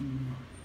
Mm.